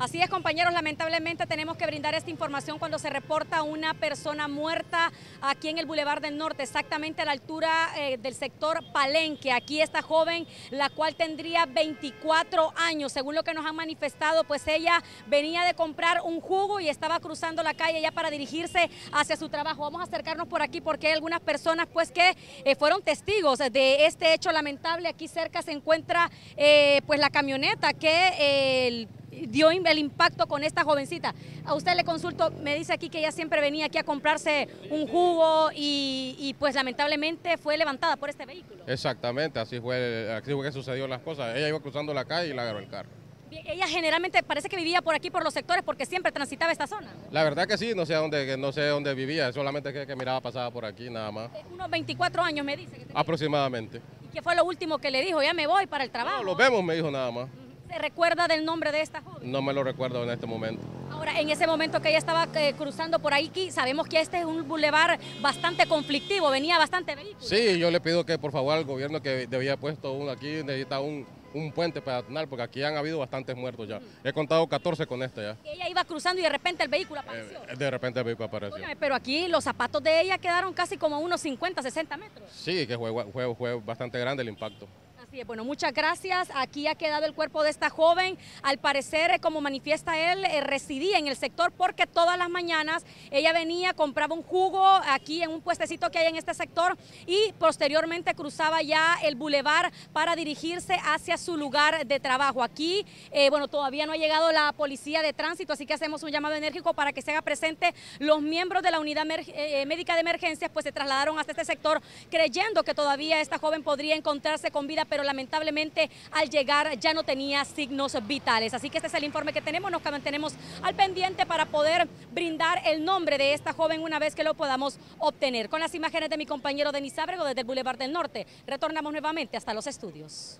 Así es, compañeros, lamentablemente tenemos que brindar esta información cuando se reporta una persona muerta aquí en el Boulevard del Norte, exactamente a la altura eh, del sector Palenque. Aquí esta joven, la cual tendría 24 años, según lo que nos han manifestado, pues ella venía de comprar un jugo y estaba cruzando la calle ya para dirigirse hacia su trabajo. Vamos a acercarnos por aquí porque hay algunas personas pues que eh, fueron testigos de este hecho lamentable. Aquí cerca se encuentra eh, pues la camioneta que el dio el impacto con esta jovencita. A usted le consulto, me dice aquí que ella siempre venía aquí a comprarse un jugo y, pues lamentablemente fue levantada por este vehículo. Exactamente, así fue, así fue que sucedió las cosas. Ella iba cruzando la calle y la agarró el carro. Ella generalmente parece que vivía por aquí, por los sectores, porque siempre transitaba esta zona. La verdad que sí, no sé dónde, no sé dónde vivía, solamente que, que miraba pasaba por aquí, nada más. Eh, unos 24 años me dice. Aproximadamente. ¿Y qué fue lo último que le dijo? Ya me voy para el trabajo. No, lo vemos, me dijo nada más. ¿Se recuerda del nombre de esta joven? No me lo recuerdo en este momento. Ahora, en ese momento que ella estaba eh, cruzando por ahí, sabemos que este es un bulevar bastante conflictivo, venía bastante vehículos. Sí, yo le pido que por favor al gobierno que debía puesto uno aquí, necesita un, un puente peatonal, porque aquí han habido bastantes muertos ya. He contado 14 con este ya. Ella iba cruzando y de repente el vehículo apareció. Eh, de repente el vehículo apareció. pero aquí los zapatos de ella quedaron casi como unos 50, 60 metros. Sí, que fue, fue bastante grande el impacto bueno, muchas gracias. Aquí ha quedado el cuerpo de esta joven. Al parecer, eh, como manifiesta él, eh, residía en el sector porque todas las mañanas ella venía, compraba un jugo aquí en un puestecito que hay en este sector y posteriormente cruzaba ya el bulevar para dirigirse hacia su lugar de trabajo. Aquí, eh, bueno, todavía no ha llegado la policía de tránsito, así que hacemos un llamado enérgico para que se haga presente los miembros de la unidad médica de emergencias, pues se trasladaron hasta este sector creyendo que todavía esta joven podría encontrarse con vida, pero lamentablemente al llegar ya no tenía signos vitales. Así que este es el informe que tenemos, nos mantenemos al pendiente para poder brindar el nombre de esta joven una vez que lo podamos obtener. Con las imágenes de mi compañero Denis Ábrego desde el Boulevard del Norte, retornamos nuevamente hasta los estudios.